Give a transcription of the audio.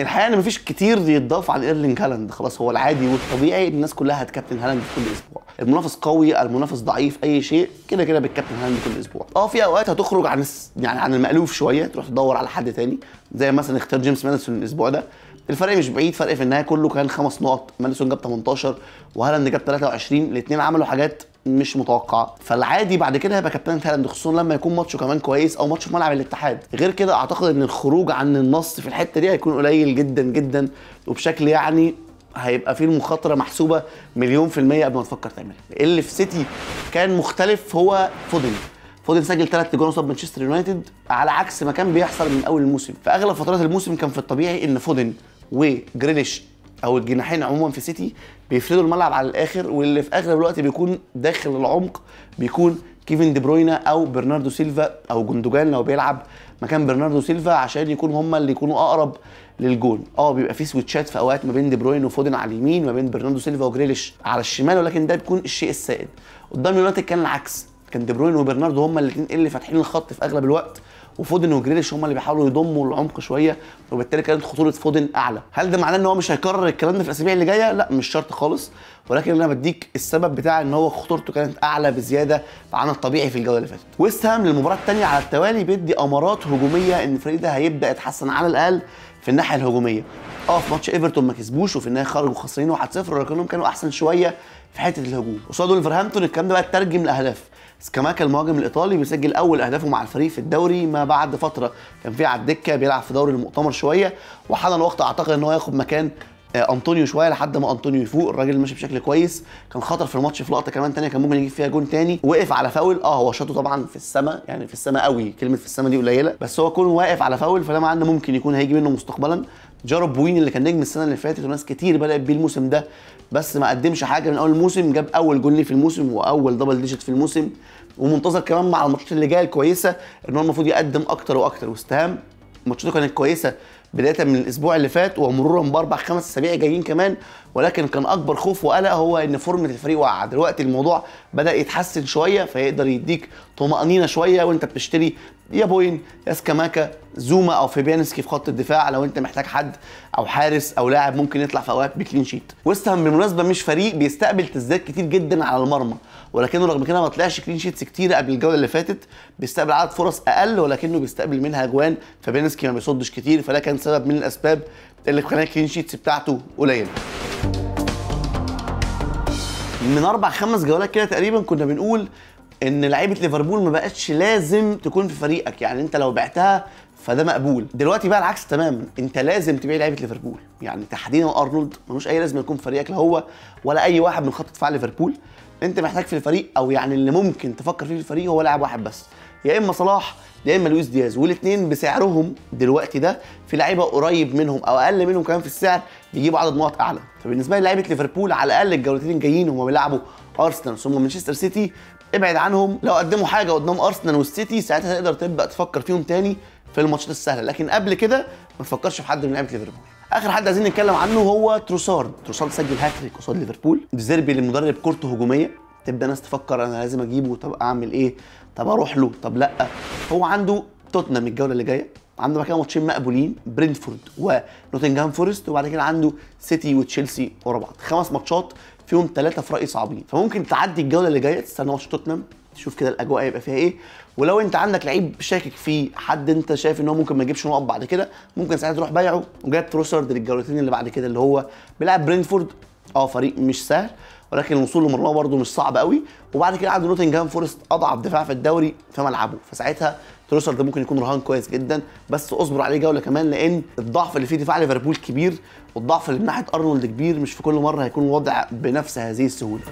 الحقيقة إن مفيش كتير يتضاف عن إيرلينج هالاند. خلاص هو العادي والطبيعي الناس كلها هتكابتن هالاند كل أسبوع. المنافس قوي المنافس ضعيف أي شيء كده كده بتكابتن هالاند كل أسبوع. آه في أوقات هتخرج عن يعني عن المألوف شوية تروح تدور على حد تاني. زي مثلا اختيار جيمس ماديسون الأسبوع ده. الفرق مش بعيد فرق في النهاية كله كان خمس نقط. ماديسون جاب 18 وهالاند جاب 23 الاثنين عملوا حاجات مش متوقعه فالعادي بعد كده هيبقى كابتن هالاند خصوصا لما يكون ماتشه كمان كويس أو ماتش في ملعب الاتحاد. غير كده أعتقد إن الخروج عن النص في الحتة دي هيكون قليل جدا جدا. وبشكل يعني هيبقى فيه المخاطره محسوبة مليون في المية قبل ما تفكر تعملها اللي في سيتي كان مختلف هو فودن. فودن سجل ثلاث جوان قصاد مانشستر يونايتد على عكس ما كان بيحصل من أول الموسم. في أغلب فترات الموسم كان في الطبيعي إن فودن وجريليش أو الجناحين عموما في سيتي بيفردوا الملعب على الآخر واللي في اغلب الوقت بيكون داخل العمق بيكون كيفن دي بروين أو برناردو سيلفا أو جندوجان لو بيلعب مكان برناردو سيلفا عشان يكون هم اللي يكونوا أقرب للجون. آه بيبقى في سويتشات في أوقات ما بين دي بروين وفودن على اليمين ما بين برناردو سيلفا وجريليش على الشمال ولكن ده بيكون الشيء السائد. قدام يونايتد كان العكس. كان دي بروين وبرناردو هم الاثنين اللي فاتحين الخط في أغلب الوقت وفودن وجريليش هم اللي بيحاولوا يضموا العمق شوية وبالتالي كانت خطورة فودن أعلى. هل ده معناه إن هو مش هيكرر الكلام ده في الأسابيع اللي جاية؟ لا مش شرط خالص. ولكن أنا بديك السبب بتاع إن هو خطورته كانت أعلى بزيادة عن الطبيعي في الجولة اللي فاتت. ويست هام للمباراة الثانية على التوالي بيدي أمارات هجومية إن الفريق ده هيبدأ يتحسن على الأقل. في الناحية الهجومية. آه في ماتش إيفرتون ما كسبوش وفي النهاية خرجوا خسرانين 1-0 ولكنهم كانوا أحسن شوية في حتة الهجوم. قصاد ولفرهامبتون الكلام ده بقى اترجم لاهداف سكاماكا المهاجم الإيطالي بيسجل أول اهدافه مع الفريق في الدوري ما بعد فترة. كان فيه على الدكة بيلعب في دوري المؤتمر شوية وحان الوقت أعتقد إن هو ياخد مكان انطونيو شوية لحد ما انطونيو يفوق. الراجل ماشي بشكل كويس. كان خطر في الماتش في لقطة كمان تانية. كان ممكن يجيب فيها جون تاني. وقف على فاول. آه هو شاطه طبعا في السماء يعني في السماء قوي. كلمة في السماء دي قليلة. بس هو كون واقف على فاول فده معناه ممكن يكون هيجي منه مستقبلا. جارود بوين اللي كان نجم السنة اللي فاتت وناس كتير بدأت بيه الموسم ده. بس ما قدمش حاجة من أول الموسم. جاب أول جول ليه في الموسم وأول double digit في الموسم. ومنتظر كمان مع الماتشات اللي جاية الكويسة إن هو المفروض يقدم أكتر وأكتر. وويست هام ماتشاته كانت كويسة. بداية من الأسبوع اللي فات ومرورا بأربع خمس أسابيع جايين كمان. ولكن كان أكبر خوف وقلق هو إن فورمة الفريق واقعه دلوقتي الموضوع بدأ يتحسن شوية فيقدر يديك طمأنينة شوية وأنت بتشتري يا بوين يا سكاماكا زوما أو فيبيانسكي في خط الدفاع لو أنت محتاج حد أو حارس أو لاعب ممكن يطلع في أوقات ب clean sheet. ويست هام بالمناسبة مش فريق بيستقبل تسديدات كتير جدا على المرمى. ولكنه رغم كده ما طلعش clean sheets كتير قبل الجولة اللي فاتت. بيستقبل عدد فرص أقل ولكنه بيستقبل منها أجوان. فابيانسكي ما بيصدش كتير فده كان سبب من الأسباب اللي خلى الكلين شيتس بتاعته قليلة. من أربع خمس جولات كده تقريبا كنا بنقول إن لعيبة ليفربول ما بقتش لازم تكون في فريقك. يعني أنت لو بعتها فده مقبول. دلوقتي بقى العكس تماما. أنت لازم تبيع لعيبة ليفربول. يعني تحديدا أرنولد ملوش أي لازمة يكون في فريقك لا هو ولا أي واحد من خط دفاع ليفربول. أنت محتاج في الفريق أو يعني اللي ممكن تفكر فيه في الفريق هو لاعب واحد بس. يا إما صلاح يا إما لويس دياز. والاثنين بسعرهم دلوقتي ده في لعيبة قريب منهم أو أقل منهم كمان في السعر بيجيبوا عدد نقط أعلى. فبالنسبة لي لعيبة ليفربول على الأقل الجولتين الجايين هم بيلعبوا أرسنال. ثم مانشستر سيتي ابعد عنهم. لو قدموا حاجة قدام أرسنال والسيتي ساعتها تقدر تبدأ تفكر فيهم تاني في الماتشات السهلة. لكن قبل كده ما تفكرش في حد من لعيبة ليفربول. آخر حد عايزين نتكلم عنه هو تروسارد. تروسارد سجل هاتريك قصاد ليفربول. دي زيربي المدرب كورته هجومية. تبدأ ناس تفكر أنا لازم أجيبه طب أعمل إيه؟ طب أروح له؟ طب لأ. هو عنده توتنهام الجولة اللي جاية عنده بعد كده ماتشين مقبولين برينتفورد ونوتنجهام فورست وبعد كده عنده سيتي وتشيلسي ورا بعض. خمس ماتشات فيهم ثلاثة في رايي صعبين. فممكن تعدي الجولة اللي جاية تستنى ماتش توتنهام تشوف كده الأجواء هيبقى فيها إيه. ولو أنت عندك لعيب شاكك فيه حد أنت شايف إن هو ممكن ما يجيبش نقط بعد كده ممكن ساعتها تروح بايعه وجايب تروسارد للجولتين اللي بعد كده اللي هو بيلعب برينتفورد آه فريق مش سهل. ولكن الوصول لمرماه برده مش صعب قوي. وبعد كده عنده نوتنجهام فورست أضعف دفاع في الدوري في ملعبه. فساعتها تروسارد ده ممكن يكون رهان كويس جدا. بس اصبر عليه جولة كمان لأن الضعف اللي فيه دفاع ليفربول كبير والضعف اللي من ناحية أرنولد كبير مش في كل مرة هيكون الوضع بنفس هذه السهولة.